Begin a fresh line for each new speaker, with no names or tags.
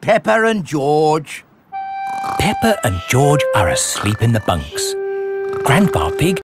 Pepper and George.
Pepper and George are asleep in the bunks. Grandpa Pig